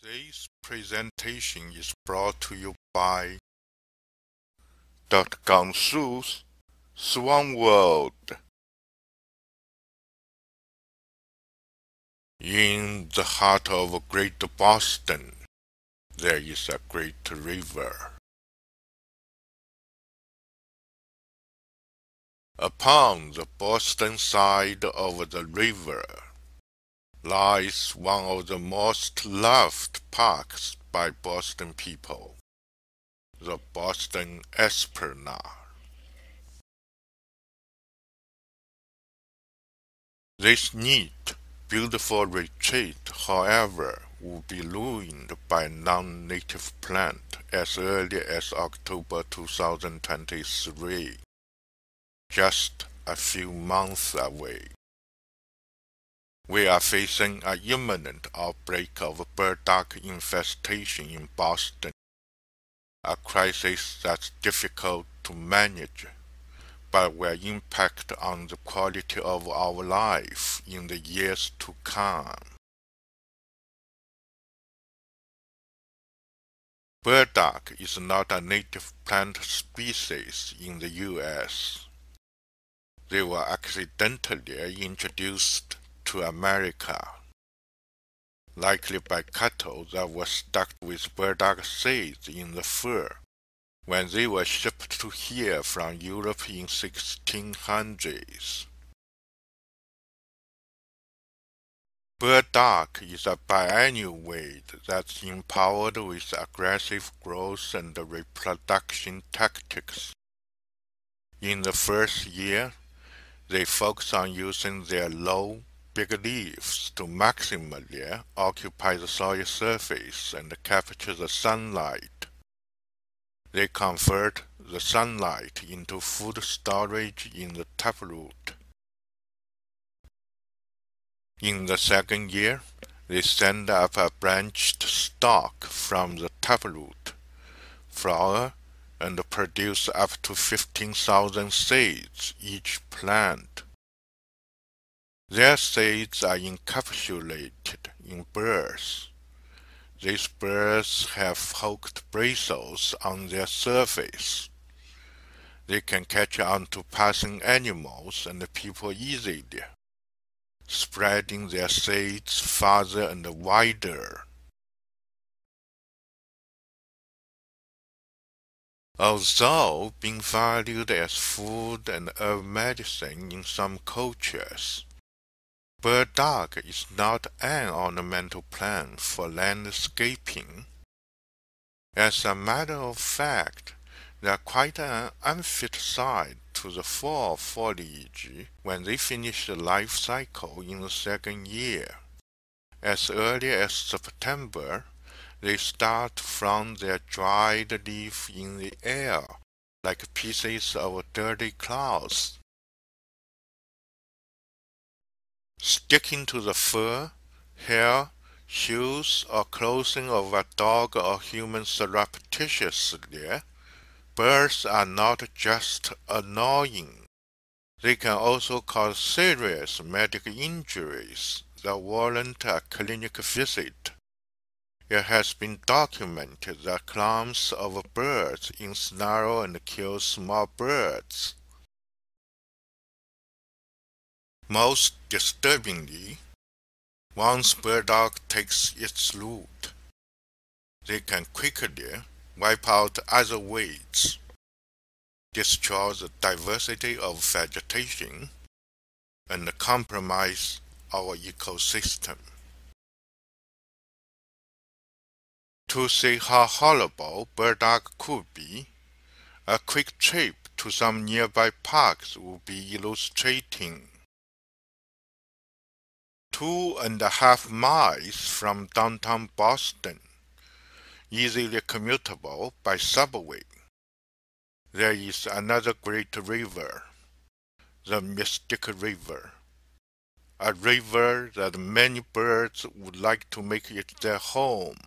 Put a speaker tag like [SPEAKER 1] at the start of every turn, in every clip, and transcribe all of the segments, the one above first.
[SPEAKER 1] This presentation is brought to you by Dr. Gang Xu's Swan World. In the heart of Great Boston, there is a great river. Upon the Boston side of the river lies one of the most loved parks by Boston people, the Boston Esplanade. This neat, beautiful retreat, however, will be ruined by non-native plant as early as October 2023, just a few months away. We are facing an imminent outbreak of burdock infestation in Boston, a crisis that's difficult to manage, but will impact on the quality of our life in the years to come. Burdock is not a native plant species in the U.S. They were accidentally introduced to America, likely by cattle that were stuck with burdock seeds in the fur when they were shipped to here from Europe in 1600s. Burdock is a biennial weed that's empowered with aggressive growth and reproduction tactics. In the first year, they focus on using their low, big leaves to maximally occupy the soil surface and capture the sunlight. They convert the sunlight into food storage in the taproot. In the second year, they send up a branched stalk from the taproot, flower, and produce up to 15,000 seeds each plant. Their seeds are encapsulated in burrs. These burrs have hooked bristles on their surface. They can catch on to passing animals and people easily, spreading their seeds farther and wider. Although being valued as food and herb medicine in some cultures, Burdock is not an ornamental plant for landscaping. As a matter of fact, they are quite an unfit side to the fall foliage when they finish the life cycle in the second year. As early as September, they start from their dried leaf in the air like pieces of dirty cloth sticking to the fur, hair, shoes, or clothing of a dog or human surreptitiously, burrs are not just annoying. They can also cause serious medical injuries that warrant a clinic visit. It has been documented that clumps of burrs ensnare and kill small birds. Most disturbingly, once burdock takes its root, they can quickly wipe out other weeds, destroy the diversity of vegetation, and compromise our ecosystem. To see how horrible burdock could be, a quick trip to some nearby parks would be illustrating two and a half miles from downtown Boston, easily commutable by subway. There is another great river, the Mystic River, a river that many birds would like to make it their home.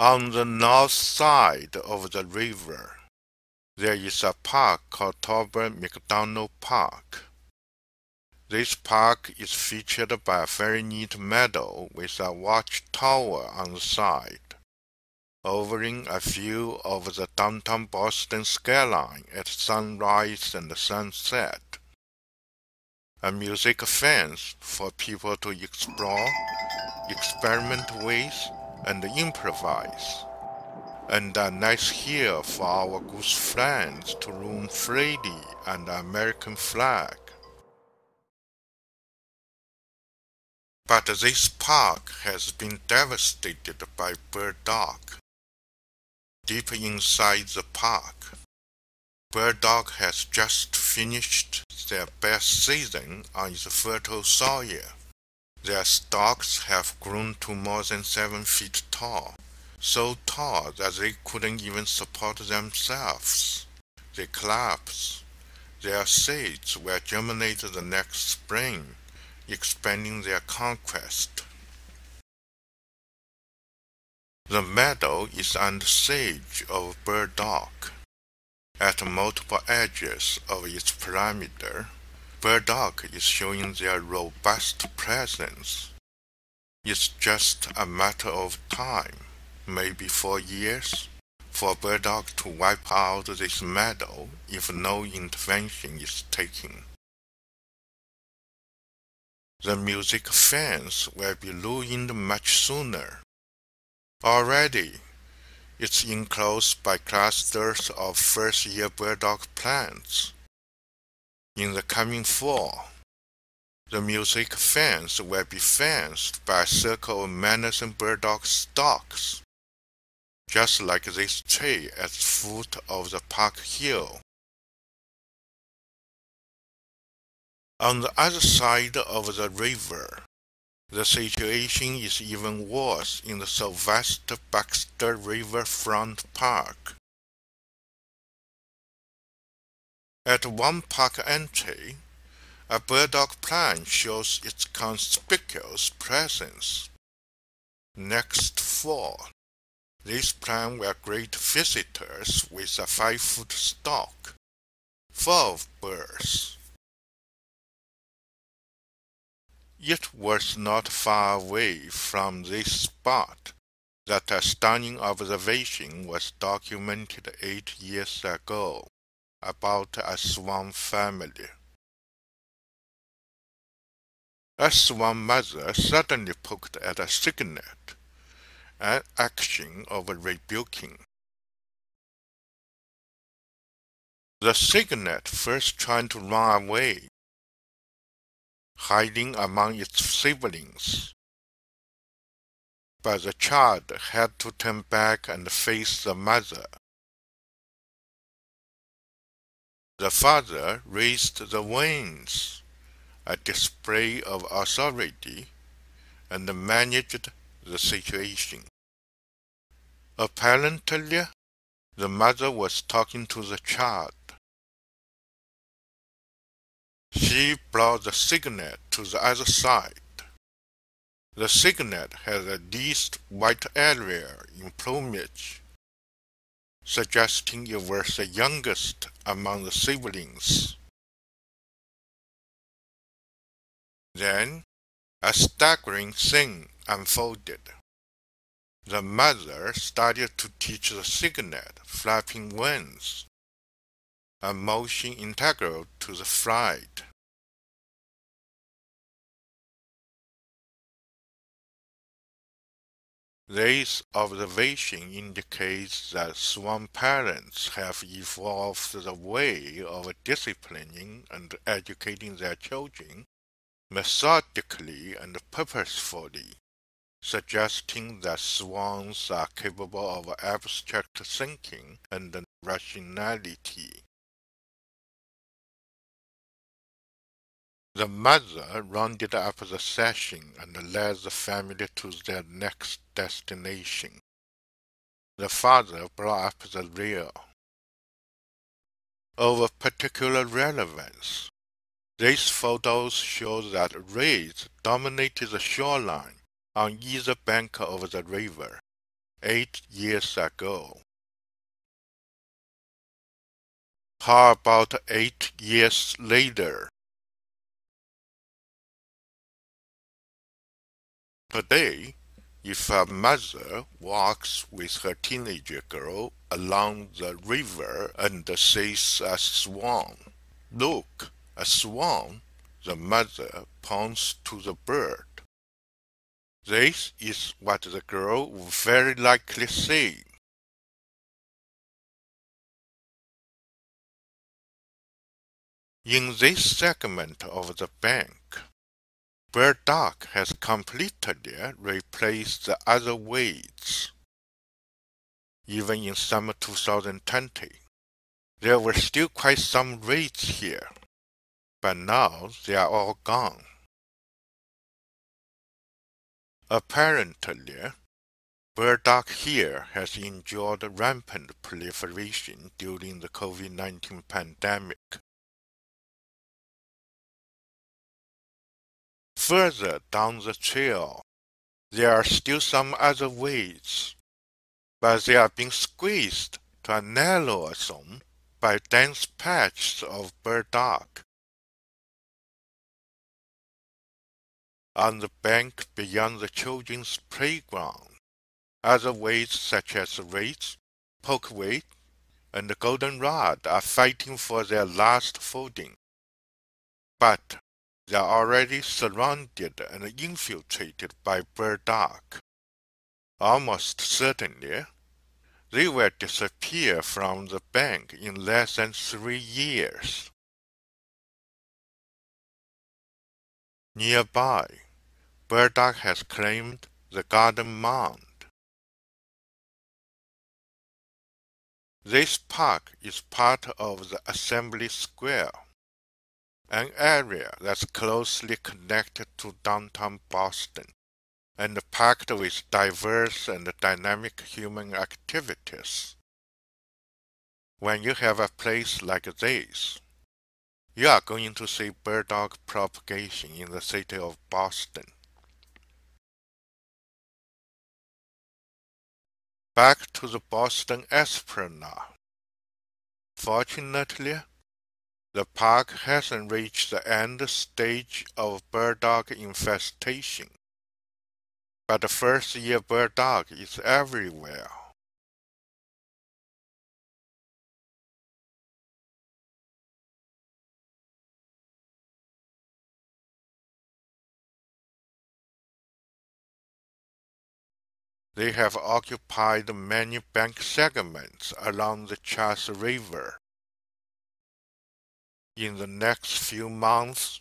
[SPEAKER 1] On the north side of the river, there is a park called Torbert Macdonald Park. This park is featured by a very neat meadow with a watchtower on the side, offering a view of the downtown Boston skyline at sunrise and sunset. A music fence for people to explore, experiment with, and improvise. And a nice here for our goose friends to roam freely under American flag. But this park has been devastated by burdock. Deep inside the park, burdock has just finished their best season on its fertile soil. Their stalks have grown to more than seven feet tall, so tall that they couldn't even support themselves. They collapse. Their seeds will germinate the next spring expanding their conquest. The meadow is under siege of burdock. At multiple edges of its perimeter, burdock is showing their robust presence. It's just a matter of time, maybe four years, for burdock to wipe out this meadow if no intervention is taken. The music fans will be ruined much sooner. Already, it's enclosed by clusters of first-year burdock plants. In the coming fall, the music fence will be fenced by a circle of menacing burdock stalks, just like this tree at the foot of the park hill. On the other side of the river, the situation is even worse in the Sylvester Baxter Riverfront Park. At one park entry, a burdock plant shows its conspicuous presence. Next fall, this plant will greet visitors with a five-foot stalk, full of burrs. It was not far away from this spot that a stunning observation was documented eight years ago about a swan family. A swan mother suddenly poked at a cygnet, an action of rebuking. The cygnet first tried to run away hiding among its siblings. But the child had to turn back and face the mother. The father raised the wings, a display of authority, and managed the situation. Apparently, the mother was talking to the child. She brought the cygnet to the other side. The cygnet has a least white area in plumage, suggesting it was the youngest among the siblings. Then a staggering thing unfolded. The mother started to teach the cygnet flapping wings a motion integral to the flight. This observation indicates that swan parents have evolved the way of disciplining and educating their children methodically and purposefully, suggesting that swans are capable of abstract thinking and rationality. The mother rounded up the session and led the family to their next destination. The father brought up the rear. Of particular relevance, these photos show that rays dominated the shoreline on either bank of the river. eight years ago. How about eight years later? Today, if a mother walks with her teenager girl along the river and sees a swan, look, a swan, the mother points to the bird. This is what the girl very likely say. In this segment of the bank, burdock has completely replaced the other weights. Even in summer 2020, there were still quite some reeds here, but now they are all gone. Apparently, burdock here has endured rampant proliferation during the COVID-19 pandemic. Further down the trail, there are still some other weeds, but they are being squeezed to a narrower zone by dense patches of burdock. On the bank beyond the children's playground, other weeds such as reeds, pokeweed, and the goldenrod are fighting for their last footing. But they are already surrounded and infiltrated by burdock. Almost certainly, they will disappear from the bank in less than three years. Nearby, burdock has claimed the garden mound. This park is part of the Assembly Square an area that's closely connected to downtown Boston and packed with diverse and dynamic human activities. When you have a place like this, you are going to see burdock propagation in the city of Boston. Back to the Boston Esplanade. Fortunately, the park hasn't reached the end stage of burdock infestation, but the first year burdock is everywhere. They have occupied many bank segments along the Charles River in the next few months.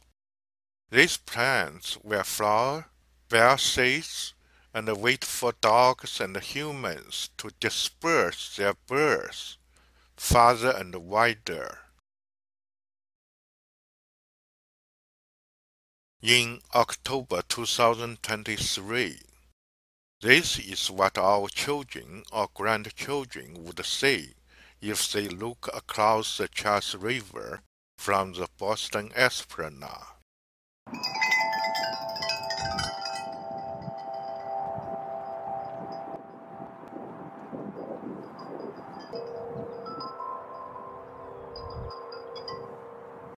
[SPEAKER 1] These plants will flower, bear seeds, and wait for dogs and humans to disperse their burrs farther and wider. In October 2023, this is what our children or grandchildren would say if they look across the Charles River from the Boston Esplanade.